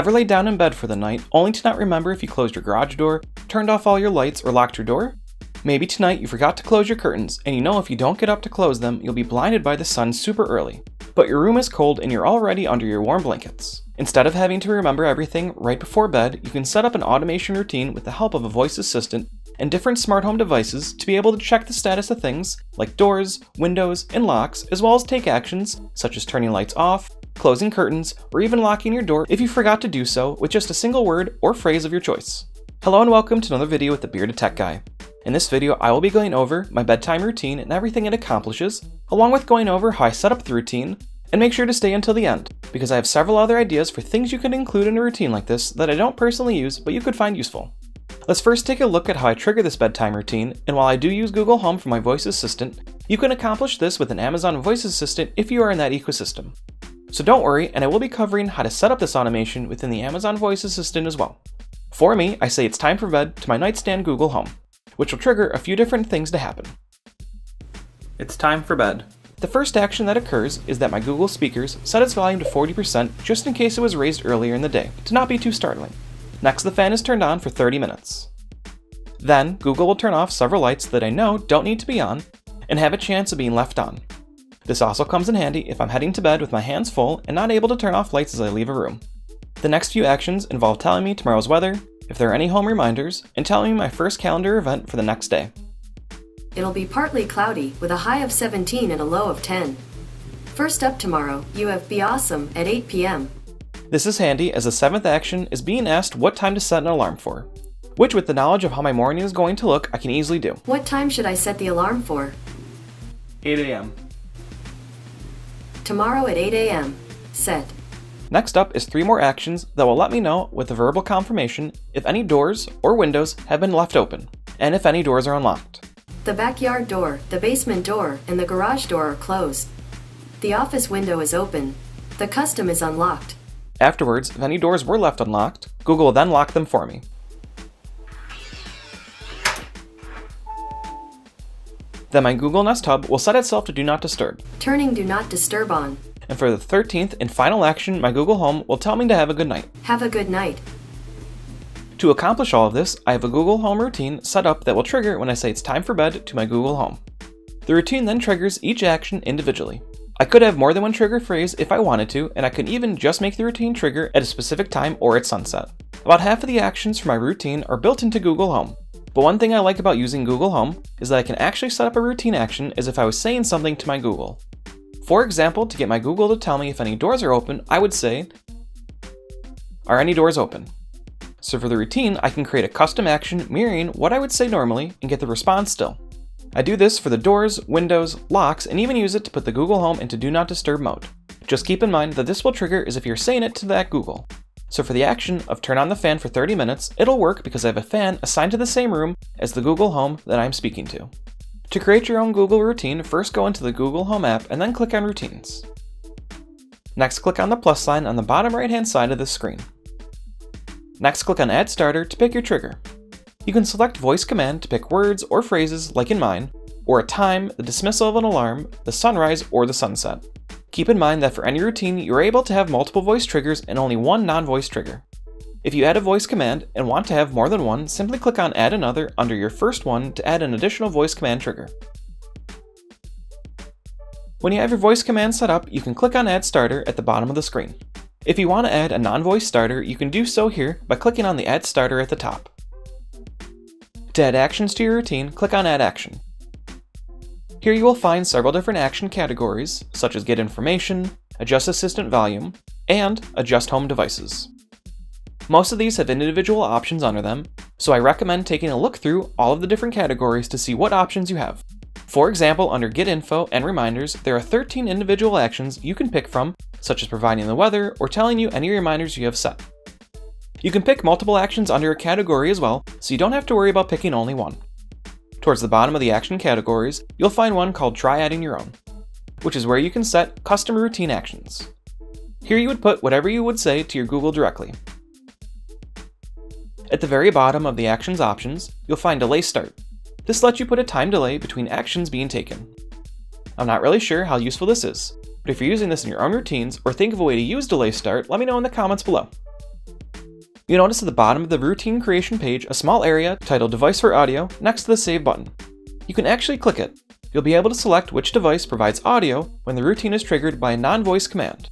Ever laid down in bed for the night only to not remember if you closed your garage door, turned off all your lights, or locked your door? Maybe tonight you forgot to close your curtains, and you know if you don't get up to close them, you'll be blinded by the sun super early. But your room is cold and you're already under your warm blankets. Instead of having to remember everything right before bed, you can set up an automation routine with the help of a voice assistant and different smart home devices to be able to check the status of things like doors, windows, and locks, as well as take actions such as turning lights off, closing curtains, or even locking your door if you forgot to do so with just a single word or phrase of your choice. Hello and welcome to another video with the Bearded Tech Guy. In this video, I will be going over my bedtime routine and everything it accomplishes, along with going over how I set up the routine, and make sure to stay until the end, because I have several other ideas for things you could include in a routine like this that I don't personally use but you could find useful. Let's first take a look at how I trigger this bedtime routine, and while I do use Google Home for my voice assistant, you can accomplish this with an Amazon voice assistant if you are in that ecosystem. So don't worry, and I will be covering how to set up this automation within the Amazon voice assistant as well. For me, I say it's time for bed to my nightstand Google Home, which will trigger a few different things to happen. It's time for bed. The first action that occurs is that my Google speakers set its volume to 40% just in case it was raised earlier in the day, to not be too startling. Next, the fan is turned on for 30 minutes. Then, Google will turn off several lights that I know don't need to be on and have a chance of being left on. This also comes in handy if I'm heading to bed with my hands full and not able to turn off lights as I leave a room. The next few actions involve telling me tomorrow's weather, if there are any home reminders, and telling me my first calendar event for the next day. It'll be partly cloudy with a high of 17 and a low of 10. First up tomorrow, you have Be Awesome at 8 p.m. This is handy as the seventh action is being asked what time to set an alarm for, which with the knowledge of how my morning is going to look, I can easily do. What time should I set the alarm for? 8 a.m. Tomorrow at 8 a.m. Set. Next up is three more actions that will let me know with a verbal confirmation if any doors or windows have been left open, and if any doors are unlocked. The backyard door, the basement door, and the garage door are closed. The office window is open. The custom is unlocked. Afterwards, if any doors were left unlocked, Google will then lock them for me. Then my Google Nest Hub will set itself to Do Not Disturb. Turning Do Not Disturb on. And for the 13th and final action, my Google Home will tell me to have a good night. Have a good night. To accomplish all of this, I have a Google Home routine set up that will trigger when I say it's time for bed to my Google Home. The routine then triggers each action individually. I could have more than one trigger phrase if I wanted to, and I could even just make the routine trigger at a specific time or at sunset. About half of the actions for my routine are built into Google Home, but one thing I like about using Google Home is that I can actually set up a routine action as if I was saying something to my Google. For example, to get my Google to tell me if any doors are open, I would say, Are any doors open? So for the routine, I can create a custom action mirroring what I would say normally and get the response still. I do this for the doors, windows, locks, and even use it to put the Google Home into Do Not Disturb mode. Just keep in mind that this will trigger as if you're saying it to that Google. So for the action of turn on the fan for 30 minutes, it'll work because I have a fan assigned to the same room as the Google Home that I'm speaking to. To create your own Google routine, first go into the Google Home app and then click on Routines. Next, click on the plus sign on the bottom right hand side of the screen. Next, click on Add Starter to pick your trigger. You can select voice command to pick words or phrases like in mine, or a time, the dismissal of an alarm, the sunrise, or the sunset. Keep in mind that for any routine, you're able to have multiple voice triggers and only one non-voice trigger. If you add a voice command and want to have more than one, simply click on Add Another under your first one to add an additional voice command trigger. When you have your voice command set up, you can click on Add Starter at the bottom of the screen. If you want to add a non-voice starter, you can do so here by clicking on the Add Starter at the top. To add actions to your routine, click on Add Action. Here you will find several different action categories, such as Get Information, Adjust Assistant Volume, and Adjust Home Devices. Most of these have individual options under them, so I recommend taking a look through all of the different categories to see what options you have. For example, under Get Info and Reminders, there are 13 individual actions you can pick from, such as providing the weather or telling you any reminders you have set. You can pick multiple actions under a category as well, so you don't have to worry about picking only one. Towards the bottom of the action categories, you'll find one called Try Adding Your Own, which is where you can set custom routine actions. Here you would put whatever you would say to your Google directly. At the very bottom of the Actions options, you'll find Delay Start. This lets you put a time delay between actions being taken. I'm not really sure how useful this is, but if you're using this in your own routines or think of a way to use Delay Start, let me know in the comments below. You notice at the bottom of the routine creation page a small area titled Device for Audio next to the Save button. You can actually click it. You'll be able to select which device provides audio when the routine is triggered by a non-voice command.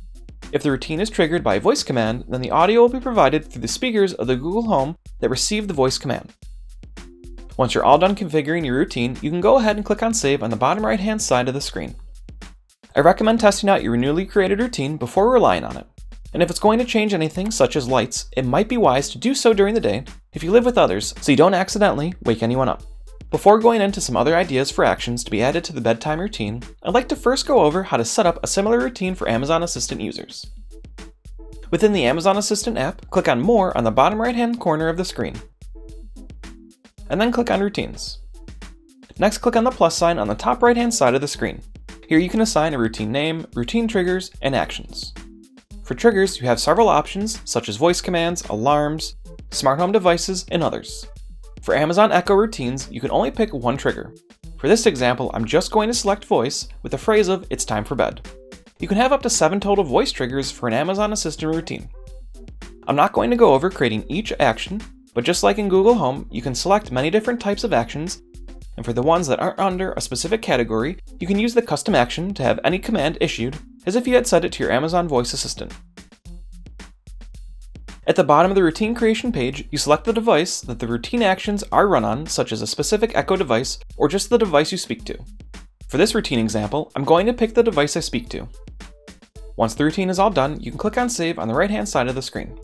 If the routine is triggered by a voice command, then the audio will be provided through the speakers of the Google Home that receive the voice command. Once you're all done configuring your routine, you can go ahead and click on Save on the bottom right hand side of the screen. I recommend testing out your newly created routine before relying on it. And if it's going to change anything, such as lights, it might be wise to do so during the day if you live with others so you don't accidentally wake anyone up. Before going into some other ideas for actions to be added to the bedtime routine, I'd like to first go over how to set up a similar routine for Amazon Assistant users. Within the Amazon Assistant app, click on More on the bottom right hand corner of the screen, and then click on Routines. Next, click on the plus sign on the top right hand side of the screen. Here you can assign a routine name, routine triggers, and actions. For triggers, you have several options, such as voice commands, alarms, smart home devices, and others. For Amazon Echo routines, you can only pick one trigger. For this example, I'm just going to select voice with the phrase of it's time for bed. You can have up to 7 total voice triggers for an Amazon Assistant routine. I'm not going to go over creating each action, but just like in Google Home, you can select many different types of actions, and for the ones that aren't under a specific category, you can use the custom action to have any command issued as if you had set it to your Amazon Voice Assistant. At the bottom of the routine creation page, you select the device that the routine actions are run on, such as a specific Echo device or just the device you speak to. For this routine example, I'm going to pick the device I speak to. Once the routine is all done, you can click on Save on the right hand side of the screen.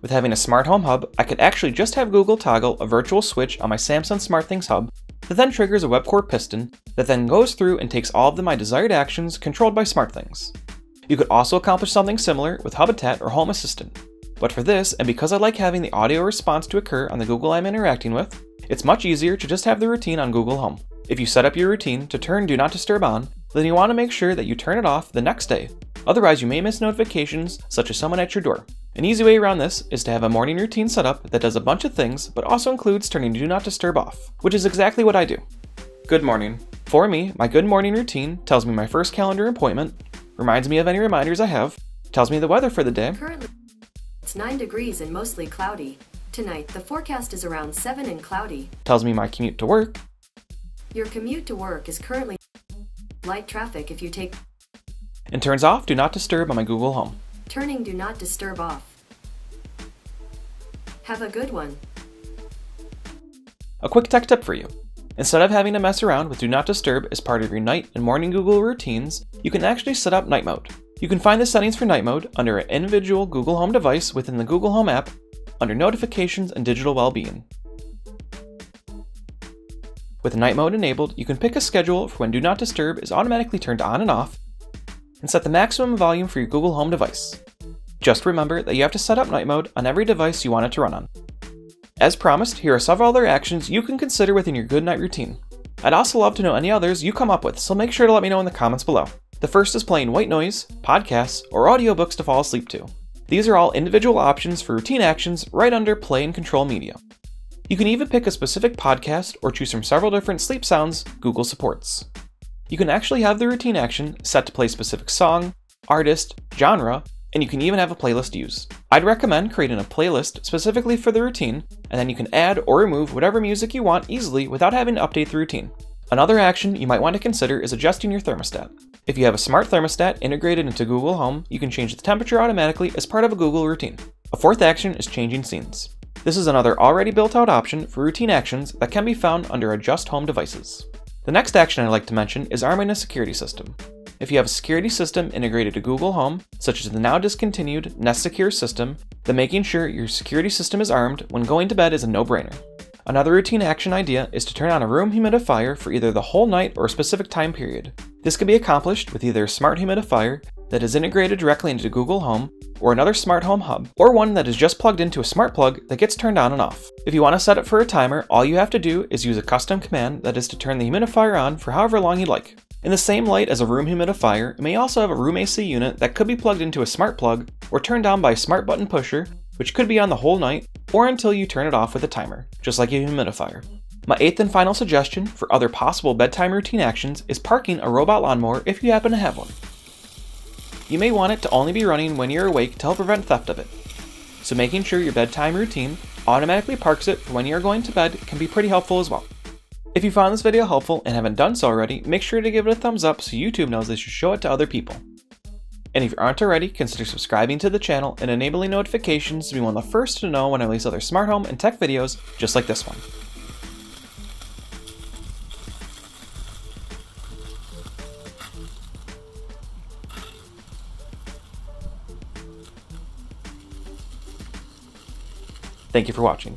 With having a smart home hub, I could actually just have Google toggle a virtual switch on my Samsung SmartThings hub that then triggers a WebCore piston that then goes through and takes all of the, my desired actions controlled by SmartThings. You could also accomplish something similar with Hubitat or Home Assistant. But for this, and because I like having the audio response to occur on the Google I'm interacting with, it's much easier to just have the routine on Google Home. If you set up your routine to turn Do Not Disturb on, then you want to make sure that you turn it off the next day. Otherwise, you may miss notifications such as someone at your door. An easy way around this is to have a morning routine set up that does a bunch of things, but also includes turning Do Not Disturb off, which is exactly what I do. Good morning. For me, my good morning routine tells me my first calendar appointment, reminds me of any reminders I have, tells me the weather for the day. Currently, it's 9 degrees and mostly cloudy. Tonight, the forecast is around 7 and cloudy. Tells me my commute to work. Your commute to work is currently light traffic if you take And turns off Do Not Disturb on my Google Home. turning Do Not Disturb off. Have a good one. A quick tech tip for you. Instead of having to mess around with Do Not Disturb as part of your night and morning Google routines, you can actually set up night mode. You can find the settings for night mode under an individual Google Home device within the Google Home app under Notifications and Digital Wellbeing. With night mode enabled, you can pick a schedule for when Do Not Disturb is automatically turned on and off, and set the maximum volume for your Google Home device. Just remember that you have to set up night mode on every device you want it to run on. As promised, here are several other actions you can consider within your good night routine. I'd also love to know any others you come up with, so make sure to let me know in the comments below. The first is playing white noise, podcasts, or audiobooks to fall asleep to. These are all individual options for routine actions right under Play and Control Media. You can even pick a specific podcast or choose from several different sleep sounds Google supports. You can actually have the routine action set to play specific song, artist, genre, and you can even have a playlist used. I'd recommend creating a playlist specifically for the routine, and then you can add or remove whatever music you want easily without having to update the routine. Another action you might want to consider is adjusting your thermostat. If you have a smart thermostat integrated into Google Home, you can change the temperature automatically as part of a Google routine. A fourth action is changing scenes. This is another already built out option for routine actions that can be found under Adjust Home Devices. The next action I'd like to mention is arming a security system. If you have a security system integrated to Google Home, such as the now discontinued Nest Secure system, then making sure your security system is armed when going to bed is a no brainer. Another routine action idea is to turn on a room humidifier for either the whole night or a specific time period. This can be accomplished with either a smart humidifier that is integrated directly into Google Home, or another smart home hub, or one that is just plugged into a smart plug that gets turned on and off. If you want to set it for a timer, all you have to do is use a custom command that is to turn the humidifier on for however long you like. In the same light as a room humidifier, it may also have a room AC unit that could be plugged into a smart plug or turned on by a smart button pusher, which could be on the whole night or until you turn it off with a timer, just like a humidifier. My eighth and final suggestion for other possible bedtime routine actions is parking a robot lawnmower if you happen to have one. You may want it to only be running when you're awake to help prevent theft of it. so making sure your bedtime routine automatically parks it for when you're going to bed can be pretty helpful as well. If you found this video helpful and haven't done so already, make sure to give it a thumbs up so YouTube knows they should show it to other people. And if you aren't already, consider subscribing to the channel and enabling notifications to be one of the first to know when I release other smart home and tech videos just like this one. Thank you for watching.